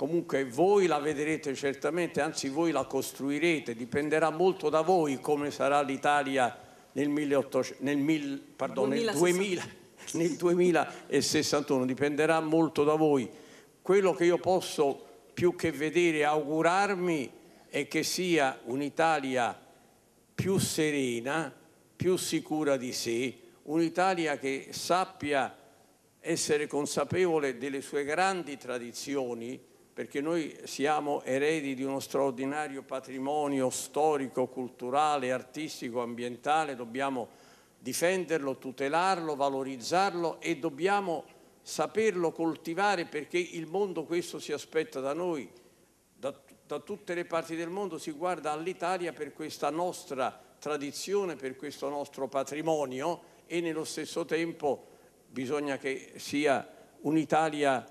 comunque voi la vedrete certamente, anzi voi la costruirete, dipenderà molto da voi come sarà l'Italia nel, 1800, nel, mil, pardon, nel, 2000, nel 2061, dipenderà molto da voi. Quello che io posso più che vedere augurarmi è che sia un'Italia più serena, più sicura di sé, un'Italia che sappia essere consapevole delle sue grandi tradizioni, perché noi siamo eredi di uno straordinario patrimonio storico, culturale, artistico, ambientale, dobbiamo difenderlo, tutelarlo, valorizzarlo e dobbiamo saperlo coltivare perché il mondo questo si aspetta da noi, da, da tutte le parti del mondo si guarda all'Italia per questa nostra tradizione, per questo nostro patrimonio e nello stesso tempo bisogna che sia un'Italia,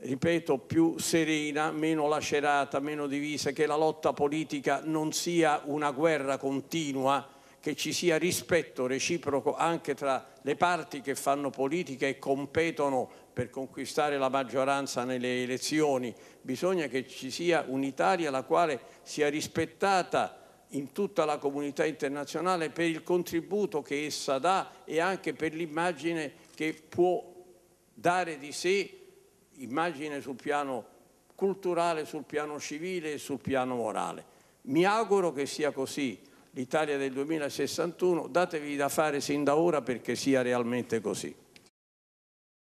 ripeto, più serena, meno lacerata, meno divisa, che la lotta politica non sia una guerra continua, che ci sia rispetto reciproco anche tra le parti che fanno politica e competono per conquistare la maggioranza nelle elezioni. Bisogna che ci sia un'Italia la quale sia rispettata in tutta la comunità internazionale per il contributo che essa dà e anche per l'immagine che può dare di sé, immagine sul piano culturale, sul piano civile e sul piano morale. Mi auguro che sia così l'Italia del 2061, datevi da fare sin da ora perché sia realmente così.